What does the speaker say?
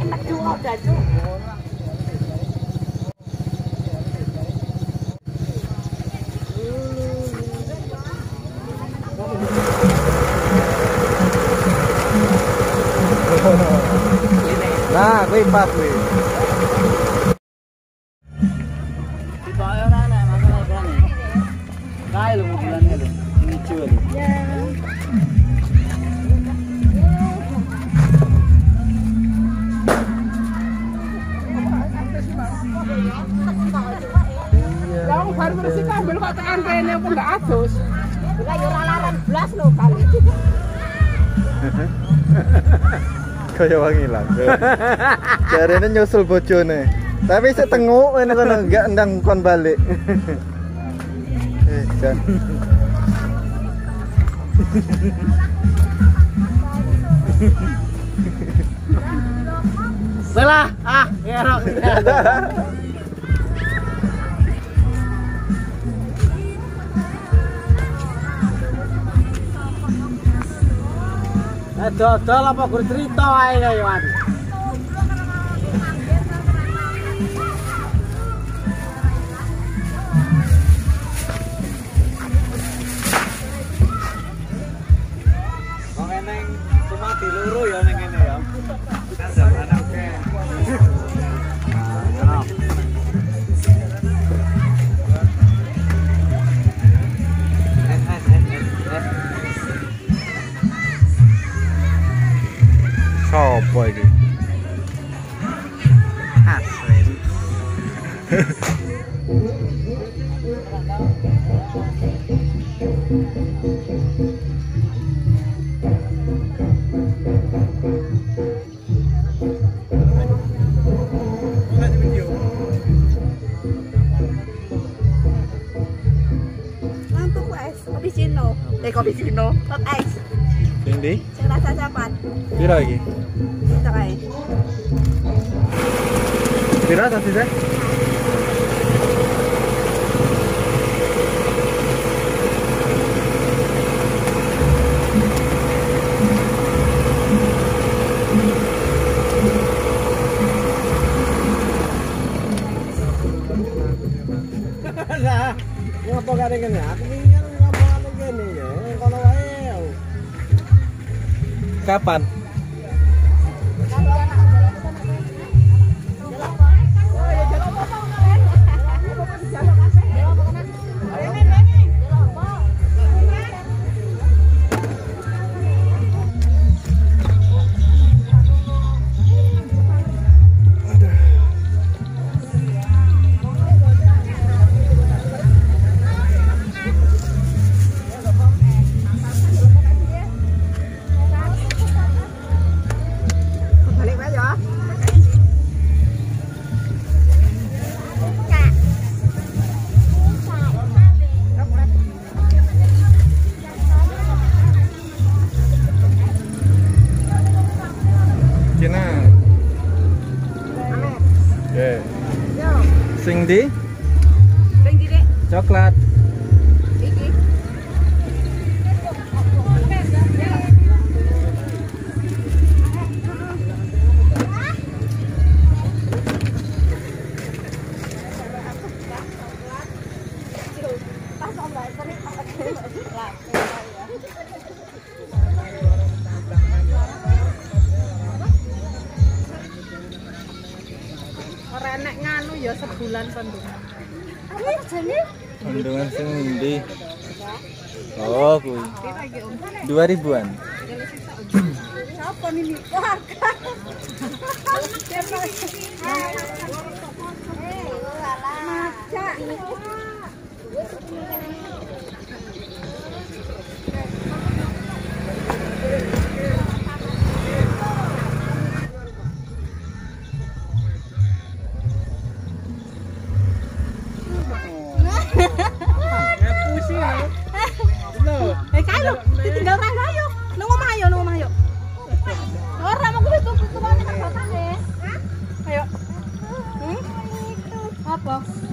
em bắt chua không. Baru bersih ambil kok tekan kene aku ndak adus. Enggak yo ora larang blas lho kali. Kaya wong ilang. Jarene nyusul bojone. Tapi sik tenguk ngene kono enggak ndang kon balik. Eh, Jan. Salah. Ah, ngerok. Eh, dodol apa gur cerita ae ya, Wan. Folge. Ah, Original. They got original. Top ice. Sing ndi? Sing rasa cepat. Pira iki? Itu kae. Pira tadi teh? Lah, ngapa kare kene? Aku ingin kene ya. Wae. Kapan? Sing ndi? sing didik Coklat. Enek nganu ya sebulan sandungan. Apa jane? Sing ndi? Oh, kuwi. Pira iki Om? Dua ribuan. Siapa ini? Warga. Eh Well,